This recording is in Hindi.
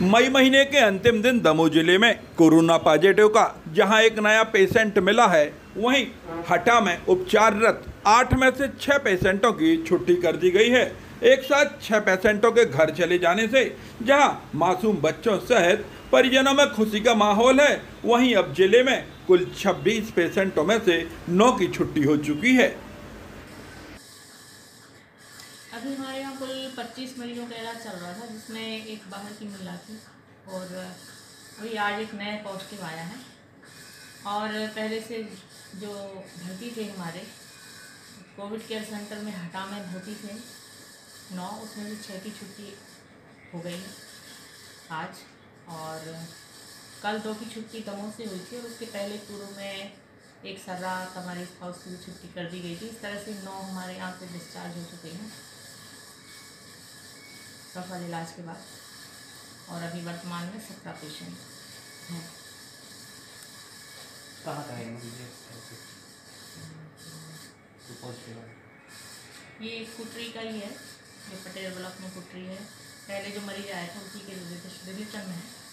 मई महीने के अंतिम दिन दमोह ज़िले में कोरोना पॉजिटिव का, जहाँ एक नया पेशेंट मिला है, वहीं हटा में उपचाररत आठ में से छह पेशेंटों की छुट्टी कर दी गई है। एक साथ छह पेशेंटों के घर चले जाने से, जहाँ मासूम बच्चों सहित परिजनों में खुशी का माहौल है, वहीं अब ज़िले में कुल 26 पेशेंटों में से नौ की छुट्टी हो चुकी है। अभी हमारे यहाँ कुल 25 मरीजों का इलाज चल रहा था, जिसमें एक बाहर की महिला थी और अभी आज एक नया पॉजिटिव आया है। और पहले से जो भर्ती थे हमारे कोविड केयर सेंटर में हटा में भर्ती थे। नौ, उसमें से छः की छुट्टी हो गई आज। और कल दो की छुट्टी दमों से हुई थी और उसके पहले पूर्व में एक सर्रा हमारे हाउस की छुट्टी कर दी गई थी। इस तरह से नौ हमारे यहाँ से डिस्चार्ज हो चुके हैं। सफल इलाज के बाद। और अभी वर्तमान में सत्रह पेशेंट हैं। कहाँ का है ये? कुटरी का ही है ये पटेल ब्लॉक में कुटरी है। पहले जो मरीज़ आया था उसी के रिलेशन में है।